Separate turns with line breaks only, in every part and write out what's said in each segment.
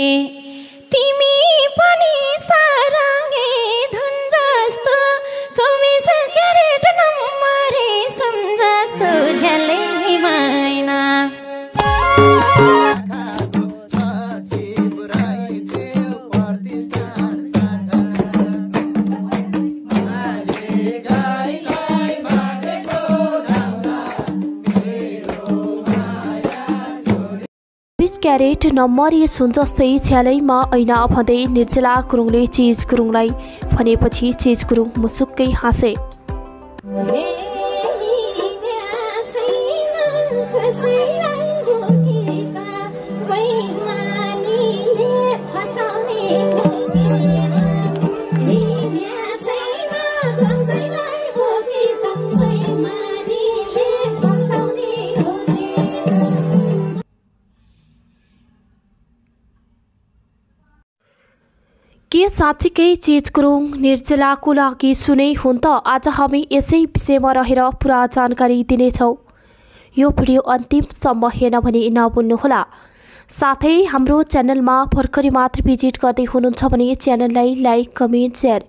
Hi carrot नम्बरी सुन जस्तै
छ्यालैमा ऐना भन्दै निर्जला गुरुङले चिज गुरुङलाई भनेपछि चिज गुरुङ मुसुक्कै हाँसे। के साँच्चीकै चिज गुरुङ निर्जलाको लागि सुनै हुन् त आज हामी यसै विषयमा रहेर पुरा जानकारी दिनेछौँ। यो भिडियो अन्तिमसम्म हेर्न भने नभुल्नुहोला। साथै हाम्रो च्यानलमा भर्खरै मात्र भिजिट गर्दै हुनुहुन्छ भने च्यानललाई लाइक कमेन्ट सेयर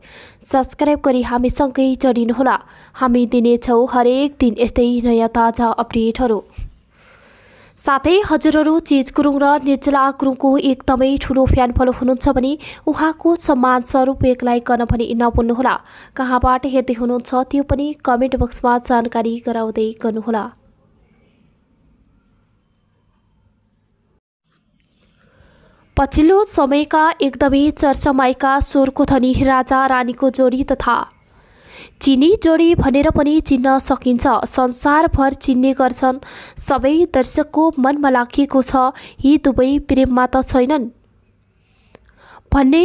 सब्सक्राइब गरी हामीसँगै जोडिनुहोला। हामी दिनेछौँ हरेक दिन यस्तै नयाँ ताजा अपडेटहरू। साथै हजुरहरू चिज गुरुङ र निर्जला गुरुङको एकदमै ठुलो फ्यान फलो हुनुहुन्छ भने उहाँको सम्मान स्वरूप एक लाइक गर्न पनि नभुल्नुहोला कहाँबाट हेर्दै हुनुहुन्छ त्यो पनि कमेन्ट बक्समा जानकारी गराउँदै गर्नुहोला। पछिल्लो समयका एकदमै चर्चामाइका स्वरको धनी राजा रानीको जोडी तथा चिनी जोडी भनेर पनि चिन्न सकिन्छ। संसारभर चिन्ने गर्छन्। सबै दर्शकको मनमा लागेको छ यी दुवै प्रेममा त छैनन्। भन्ने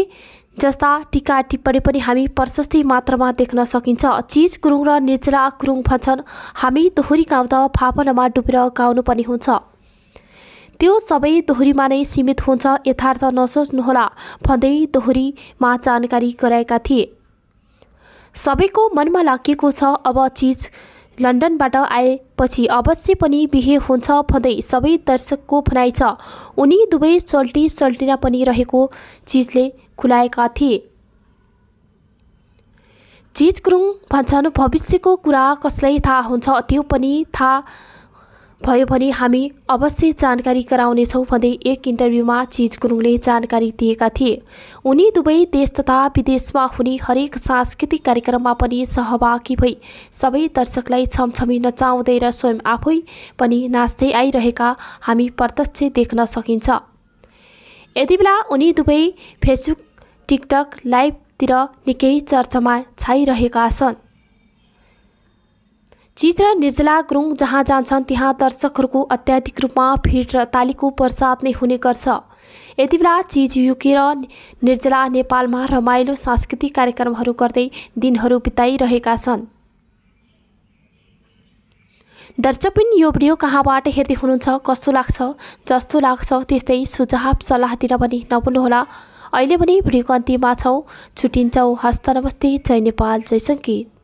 जस्ता टिका टिप्पणी पनि हामी प्रशस्तै मात्रामा देख्न सकिन्छ। चिज गुरुङ र निर्जला गुरुङ भन्छन्। हामी दोहोरी गाउँदा भावनामा डुबेर गाउनुपर्ने हुन्छ। त्यो सबै दोहोरीमा नै सीमित हुन्छ यथार्थ नसोच्नुहोला भन्दै दोहोरीमा जानकारी गराएका थिए। सबैको मनमा लागेको छ अब चिज लन्डनबाट आएपछि अवश्य पनि बिहे हुन्छ भन्दै सबै दर्शकको भनाइ छ। उनी दुवै सल्टी सल्टिन पनि रहेको चिजले खुलाएका थिए। चिज गुरुङ भन्छन् भविष्यको कुरा कसलाई थाहा हुन्छ त्यो पनि थाहा भयो भने हामी अवश्य जानकारी गराउनेछौँ भन्दै एक इन्टरभ्यूमा चिज गुरुङले जानकारी दिएका थिए। उनी दुवै देश तथा विदेशमा हुने हरेक सांस्कृतिक कार्यक्रममा पनि सहभागी भई सबै दर्शकलाई छमछमी नचाउँदै र स्वयं आफै पनि नाच्दै आइरहेका हामी प्रत्यक्ष देख्न सकिन्छ। यति बेला उनी दुवै फेसबुक टिकटक लाइभतिर निकै चर्चामा छाइरहेका छन्। चिज र निर्जला गुरुङ जहाँ जान्छन् त्यहाँ दर्शकहरूको अत्याधिक रूपमा भिड र तालीको प्रसाद नै हुने गर्छ। यति बेला चिज युके र निर्जला नेपालमा रमाइलो सांस्कृतिक कार्यक्रमहरू गर्दै दिनहरू बिताइरहेका छन्। दर्शक पनि यो भिडियो कहाँबाट हेर्दै हुनुहुन्छ कस्तो लाग्छ जस्तो लाग्छ त्यस्तै सुझाव सल्लाह दिन पनि नभुल्नुहोला। अहिले पनि भिडियोको अन्तिममा छौँ। छुट्टिन्छौँ। हस्त नमस्ते। जय नेपाल। जय सङ्गीत।